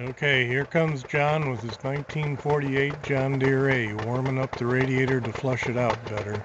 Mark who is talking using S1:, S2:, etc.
S1: Okay, here comes John with his 1948 John Deere A, warming up the radiator to flush it out better.